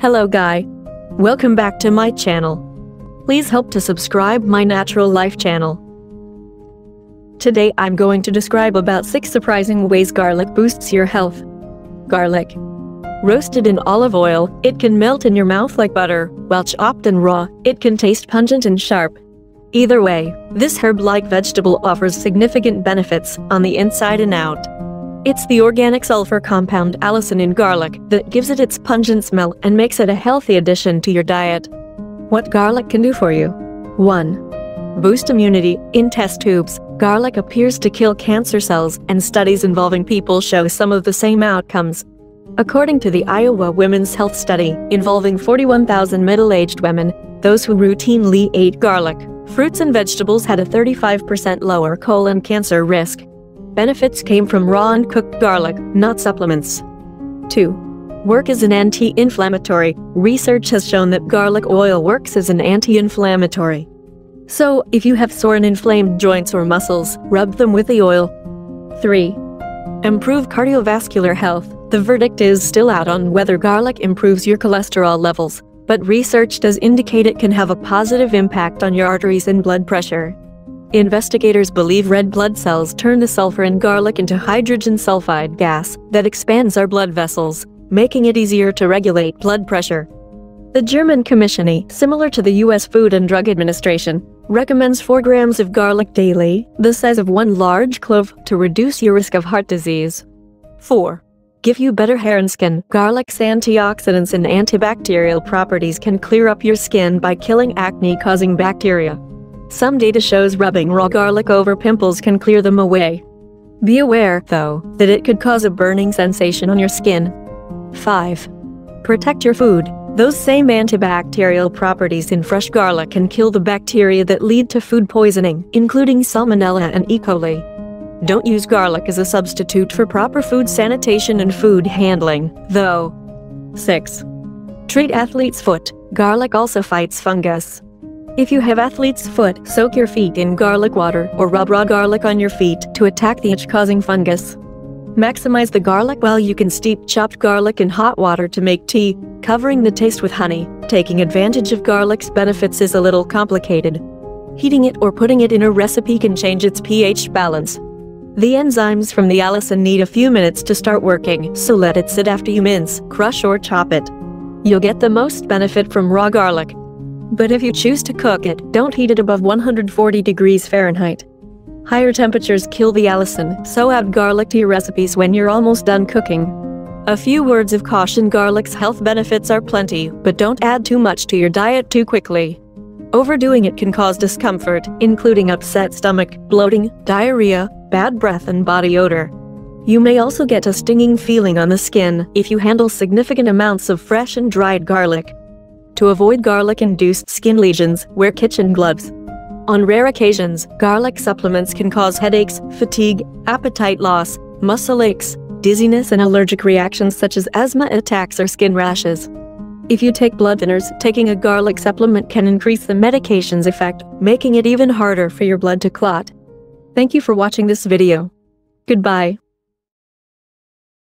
Hello guy. Welcome back to my channel. Please help to subscribe my natural life channel. Today I'm going to describe about 6 surprising ways garlic boosts your health. Garlic. Roasted in olive oil, it can melt in your mouth like butter, while chopped and raw, it can taste pungent and sharp. Either way, this herb-like vegetable offers significant benefits on the inside and out. It's the organic sulfur compound allicin in garlic that gives it its pungent smell and makes it a healthy addition to your diet. What garlic can do for you? 1. Boost immunity. In test tubes, garlic appears to kill cancer cells and studies involving people show some of the same outcomes. According to the Iowa Women's Health Study, involving 41,000 middle-aged women, those who routinely ate garlic, fruits and vegetables had a 35% lower colon cancer risk. Benefits came from raw and cooked garlic, not supplements. 2. Work as an anti-inflammatory. Research has shown that garlic oil works as an anti-inflammatory. So, if you have sore and inflamed joints or muscles, rub them with the oil. 3. Improve cardiovascular health. The verdict is still out on whether garlic improves your cholesterol levels, but research does indicate it can have a positive impact on your arteries and blood pressure. Investigators believe red blood cells turn the sulfur in garlic into hydrogen sulfide gas that expands our blood vessels, making it easier to regulate blood pressure. The German Commission, similar to the U.S. Food and Drug Administration, recommends 4 grams of garlic daily, the size of one large clove, to reduce your risk of heart disease. 4 give you better hair and skin. Garlic's antioxidants and antibacterial properties can clear up your skin by killing acne-causing bacteria. Some data shows rubbing raw garlic over pimples can clear them away. Be aware, though, that it could cause a burning sensation on your skin. 5. Protect your food. Those same antibacterial properties in fresh garlic can kill the bacteria that lead to food poisoning, including Salmonella and E. coli. Don't use garlic as a substitute for proper food sanitation and food handling, though. 6. Treat athlete's foot. Garlic also fights fungus. If you have athlete's foot, soak your feet in garlic water or rub raw garlic on your feet to attack the itch-causing fungus. Maximize the garlic while you can steep chopped garlic in hot water to make tea, covering the taste with honey. Taking advantage of garlic's benefits is a little complicated. Heating it or putting it in a recipe can change its pH balance, the enzymes from the allicin need a few minutes to start working, so let it sit after you mince, crush or chop it. You'll get the most benefit from raw garlic. But if you choose to cook it, don't heat it above 140 degrees Fahrenheit. Higher temperatures kill the allicin, so add garlic to your recipes when you're almost done cooking. A few words of caution garlic's health benefits are plenty, but don't add too much to your diet too quickly. Overdoing it can cause discomfort, including upset stomach, bloating, diarrhea, bad breath and body odor. You may also get a stinging feeling on the skin if you handle significant amounts of fresh and dried garlic. To avoid garlic-induced skin lesions, wear kitchen gloves. On rare occasions, garlic supplements can cause headaches, fatigue, appetite loss, muscle aches, dizziness and allergic reactions such as asthma attacks or skin rashes. If you take blood thinners, taking a garlic supplement can increase the medication's effect, making it even harder for your blood to clot. Thank you for watching this video. Goodbye.